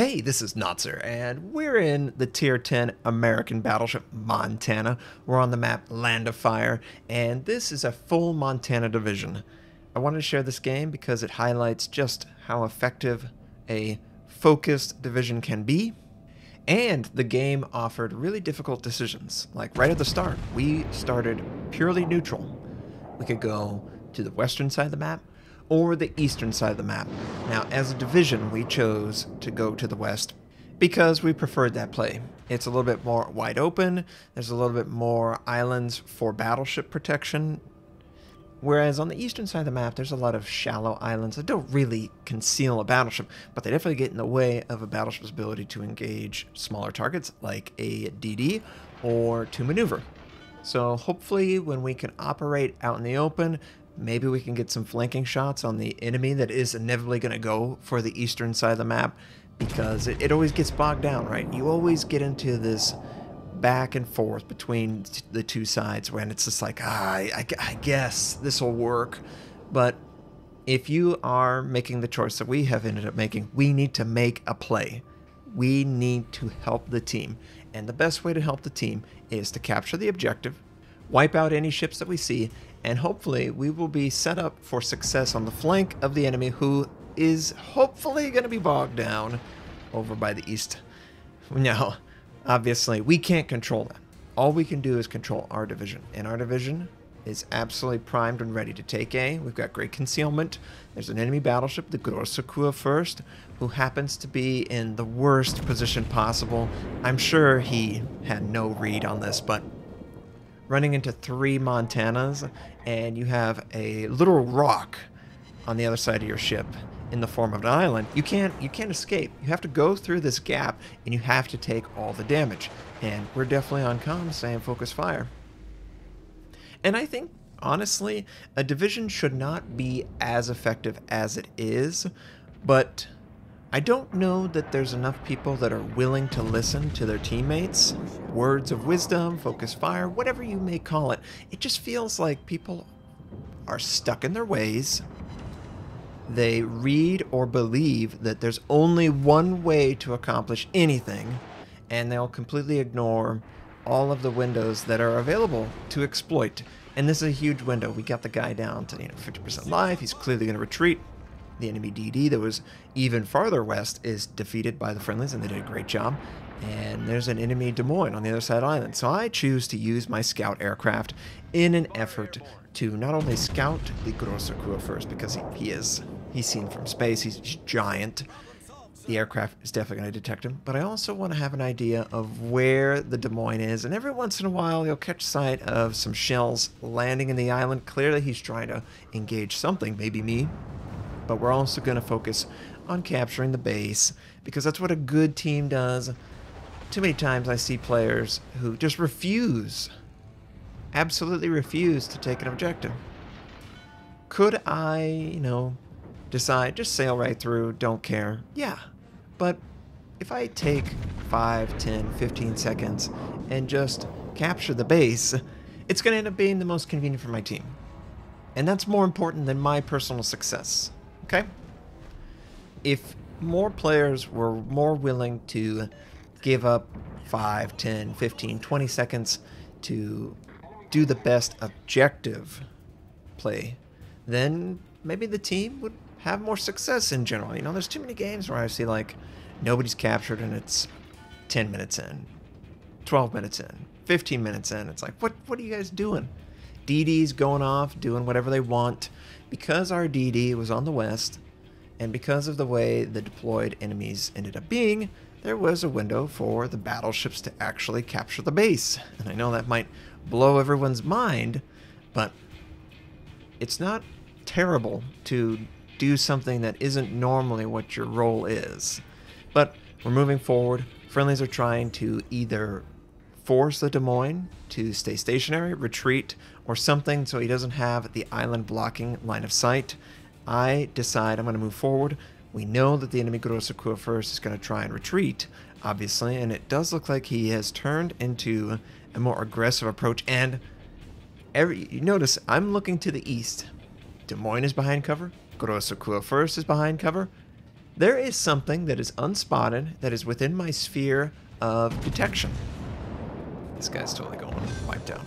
Hey, this is Notser, and we're in the Tier 10 American battleship Montana. We're on the map Land of Fire, and this is a full Montana division. I wanted to share this game because it highlights just how effective a focused division can be. And the game offered really difficult decisions. Like right at the start, we started purely neutral. We could go to the western side of the map or the eastern side of the map. Now, as a division, we chose to go to the west because we preferred that play. It's a little bit more wide open, there's a little bit more islands for battleship protection. Whereas on the eastern side of the map, there's a lot of shallow islands that don't really conceal a battleship, but they definitely get in the way of a battleship's ability to engage smaller targets like a DD or to maneuver. So hopefully when we can operate out in the open, Maybe we can get some flanking shots on the enemy that is inevitably going to go for the eastern side of the map because it, it always gets bogged down, right? You always get into this back and forth between the two sides when it's just like, ah, I, I guess this will work. But if you are making the choice that we have ended up making, we need to make a play. We need to help the team. And the best way to help the team is to capture the objective, wipe out any ships that we see, and hopefully we will be set up for success on the flank of the enemy who is hopefully going to be bogged down over by the east. Now, obviously, we can't control that. All we can do is control our division, and our division is absolutely primed and ready to take A. We've got great concealment. There's an enemy battleship, the Grosser Kurfürst, who happens to be in the worst position possible. I'm sure he had no read on this, but running into three Montanas, and you have a little rock on the other side of your ship in the form of an island, you can't you can't escape. You have to go through this gap, and you have to take all the damage. And we're definitely on comms saying focus fire. And I think honestly, a division should not be as effective as it is, but I don't know that there's enough people that are willing to listen to their teammates. Words of wisdom, focus fire, whatever you may call it. It just feels like people are stuck in their ways. They read or believe that there's only one way to accomplish anything, and they'll completely ignore all of the windows that are available to exploit. And this is a huge window. We got the guy down to you know 50% life. He's clearly going to retreat the enemy DD that was even farther west is defeated by the friendlies, and they did a great job. And there's an enemy Des Moines on the other side of the island. So I choose to use my scout aircraft in an effort to not only scout the Grosser Kurfürst, because he, he is, he's seen from space, he's, he's giant. The aircraft is definitely going to detect him, but I also want to have an idea of where the Des Moines is, and every once in a while you'll catch sight of some shells landing in the island. Clearly he's trying to engage something, maybe me, but we're also going to focus on capturing the base because that's what a good team does. Too many times I see players who just refuse, absolutely refuse to take an objective. Could I, you know, decide just sail right through, don't care? Yeah, but if I take 5, 10, 15 seconds and just capture the base, it's going to end up being the most convenient for my team. And that's more important than my personal success. Okay? If more players were more willing to give up 5, 10, 15, 20 seconds to do the best objective play, then maybe the team would have more success in general. You know, there's too many games where I see like nobody's captured and it's 10 minutes in, 12 minutes in, 15 minutes in. It's like, what what are you guys doing? DD's going off, doing whatever they want. Because our DD was on the west, and because of the way the deployed enemies ended up being, there was a window for the battleships to actually capture the base. And I know that might blow everyone's mind, but it's not terrible to do something that isn't normally what your role is. But we're moving forward. Friendlies are trying to either force the Des Moines to stay stationary, retreat, or something so he doesn't have the island blocking line of sight. I decide I'm going to move forward. We know that the enemy Grosser Kurfürst is going to try and retreat, obviously, and it does look like he has turned into a more aggressive approach. And every you notice I'm looking to the east. Des Moines is behind cover. Grosser Kurfürst is behind cover. there is something that is unspotted that is within my sphere of detection. This guy's totally going wiped out.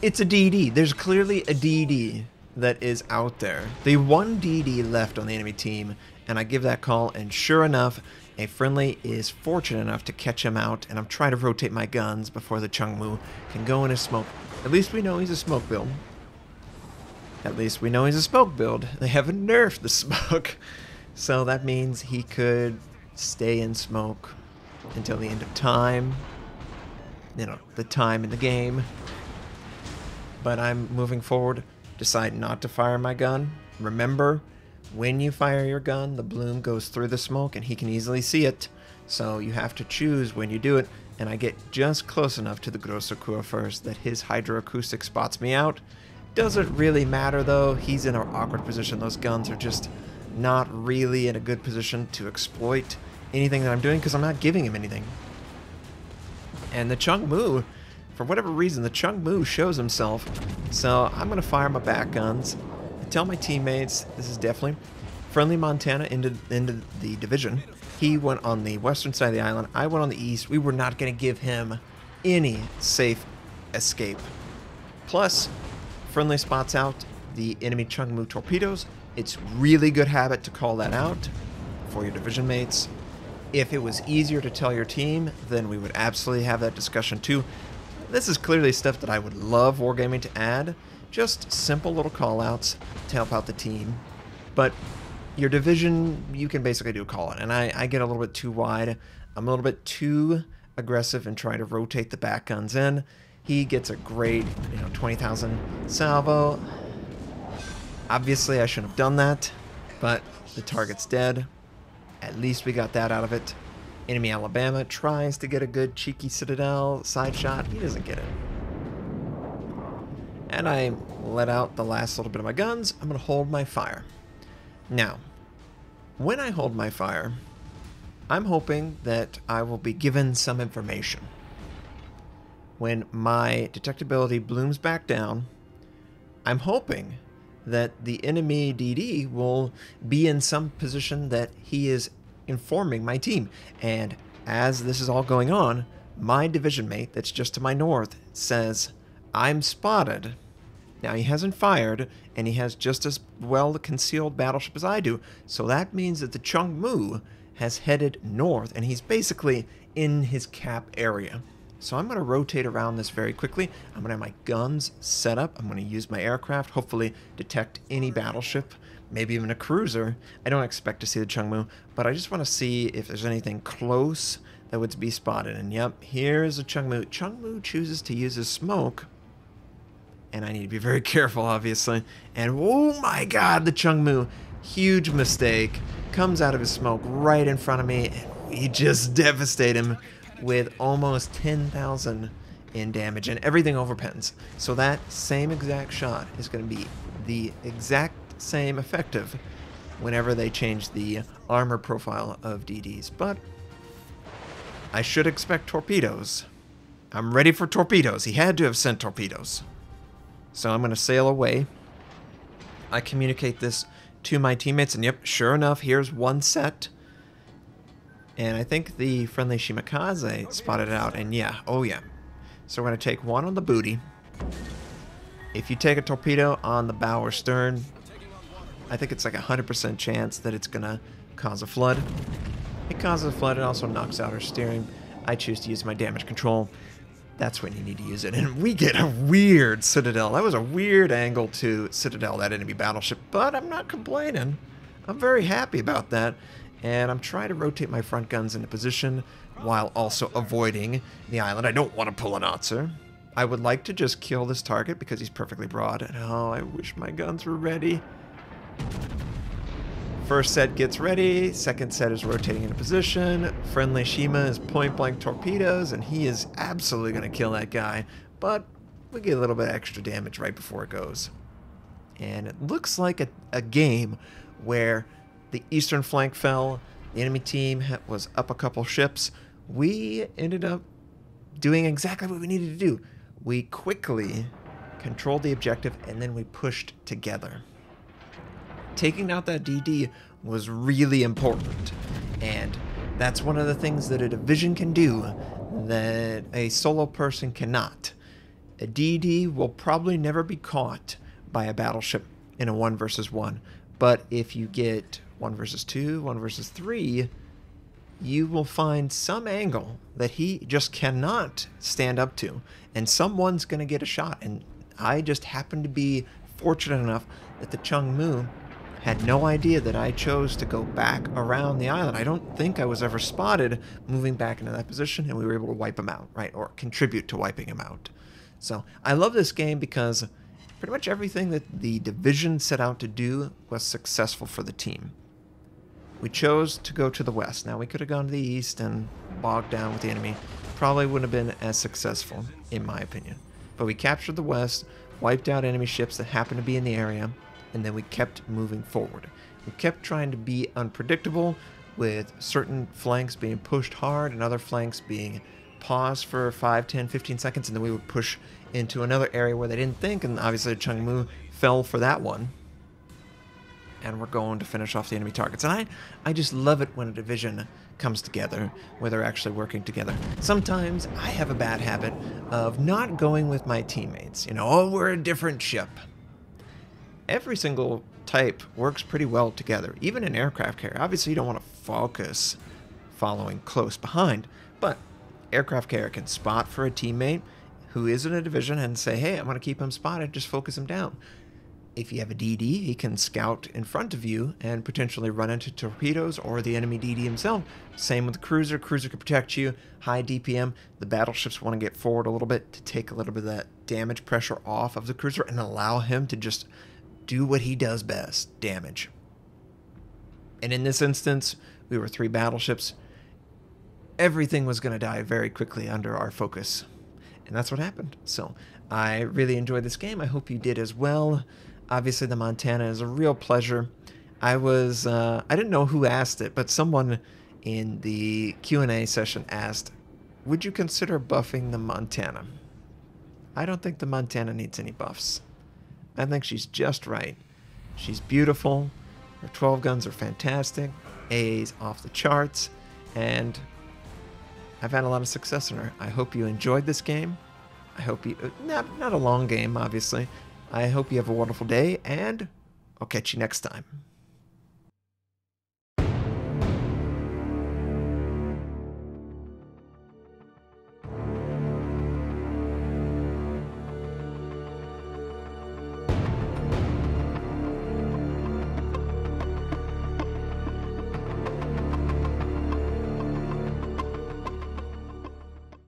It's a DD. There's clearly a DD that is out there. The one DD left on the enemy team, and I give that call, and sure enough, a friendly is fortunate enough to catch him out, and I'm trying to rotate my guns before the Chungmu can go in a smoke. At least we know he's a smoke build. At least we know he's a smoke build. They haven't nerfed the smoke. So that means he could stay in smoke until the end of time. You know, the time in the game. But I'm moving forward. Decide not to fire my gun. Remember, when you fire your gun, the bloom goes through the smoke and he can easily see it. So you have to choose when you do it. And I get just close enough to the Grosser Kurfürst that his hydroacoustic spots me out. Doesn't really matter though. He's in an awkward position. Those guns are just not really in a good position to exploit anything that I'm doing because I'm not giving him anything. And the Chung Mu, for whatever reason, the Chung Mu shows himself. So I'm going to fire my back guns. tell my teammates this is definitely friendly Montana into, into the division. He went on the western side of the island. I went on the east. We were not going to give him any safe escape. Plus, friendly spots out the enemy Chung Mu torpedoes. It's really good habit to call that out for your division mates. If it was easier to tell your team, then we would absolutely have that discussion too. This is clearly stuff that I would love Wargaming to add. Just simple little callouts to help out the team. But your division, you can basically do a call out. And I, I get a little bit too wide. I'm a little bit too aggressive and try to rotate the back guns in. He gets a great, you know, 20,000 salvo. Obviously, I shouldn't have done that, but the target's dead. At least we got that out of it. Enemy Alabama tries to get a good cheeky Citadel side shot. He doesn't get it. And I let out the last little bit of my guns. I'm going to hold my fire. Now, when I hold my fire, I'm hoping that I will be given some information. When my detectability blooms back down, I'm hoping that the enemy DD will be in some position that he is informing my team. And as this is all going on, my division mate that's just to my north says, I'm spotted. Now he hasn't fired, and he has just as well concealed battleship as I do, so that means that the Chung Mu has headed north, and he's basically in his cap area. So I'm going to rotate around this very quickly. I'm going to have my guns set up. I'm going to use my aircraft, hopefully detect any battleship, maybe even a cruiser. I don't expect to see the Chungmu, but I just want to see if there's anything close that would be spotted. And yep, here's a Chungmu. Chungmu chooses to use his smoke, and I need to be very careful, obviously. And oh my god, the Chungmu, huge mistake, comes out of his smoke right in front of me, and we just devastate him with almost 10,000 in damage and everything overpens. So that same exact shot is going to be the exact same effective whenever they change the armor profile of DDs. But I should expect torpedoes. I'm ready for torpedoes. He had to have sent torpedoes. So I'm going to sail away. I communicate this to my teammates, and yep, sure enough, here's one set. And I think the friendly Shimakaze spotted it out, and yeah, oh yeah. So we're going to take one on the booty. If you take a torpedo on the bow or stern, I think it's like a 100% chance that it's going to cause a flood. It causes a flood, it also knocks out our steering. I choose to use my damage control. That's when you need to use it. And we get a weird Citadel. That was a weird angle to Citadel, that enemy battleship, but I'm not complaining. I'm very happy about that and I'm trying to rotate my front guns into position while also avoiding the island. I don't want to pull a Notser. I would like to just kill this target because he's perfectly broad. And oh, I wish my guns were ready. First set gets ready, second set is rotating into position. Friendly Shima is point blank torpedoes, and he is absolutely going to kill that guy. But we get a little bit extra damage right before it goes. And it looks like a, a game where the eastern flank fell. The enemy team was up a couple ships. We ended up doing exactly what we needed to do. We quickly controlled the objective and then we pushed together. Taking out that DD was really important. And that's one of the things that a division can do that a solo person cannot. A DD will probably never be caught by a battleship in a 1 versus 1, but if you get 1 versus 2, 1 versus 3, you will find some angle that he just cannot stand up to, and someone's going to get a shot. And I just happened to be fortunate enough that the Chung Mu had no idea that I chose to go back around the island. I don't think I was ever spotted moving back into that position, and we were able to wipe him out, right? Or contribute to wiping him out. So I love this game because pretty much everything that the division set out to do was successful for the team. We chose to go to the west. Now, we could have gone to the east and bogged down with the enemy. Probably wouldn't have been as successful, in my opinion. But we captured the west, wiped out enemy ships that happened to be in the area, and then we kept moving forward. We kept trying to be unpredictable, with certain flanks being pushed hard and other flanks being paused for 5, 10, 15 seconds, and then we would push into another area where they didn't think, and obviously Chung Mu fell for that one and we're going to finish off the enemy targets. And I, I just love it when a division comes together, where they're actually working together. Sometimes I have a bad habit of not going with my teammates. You know, oh, we're a different ship. Every single type works pretty well together, even in aircraft carrier. Obviously, you don't want to focus following close behind, but aircraft carrier can spot for a teammate who is in a division and say, hey, I'm going to keep him spotted, just focus him down if you have a DD, he can scout in front of you and potentially run into torpedoes or the enemy DD himself. Same with the cruiser. Cruiser can protect you. High DPM. The battleships want to get forward a little bit to take a little bit of that damage pressure off of the cruiser and allow him to just do what he does best damage. And in this instance, we were three battleships. Everything was going to die very quickly under our focus. And that's what happened. So I really enjoyed this game. I hope you did as well. Obviously, the Montana is a real pleasure. I was uh, I didn't know who asked it, but someone in the Q and A session asked, "Would you consider buffing the Montana?" I don't think the Montana needs any buffs. I think she's just right. She's beautiful. Her 12 guns are fantastic. A's off the charts, and I've had a lot of success in her. I hope you enjoyed this game. I hope you uh, not not a long game, obviously, I hope you have a wonderful day, and I'll catch you next time.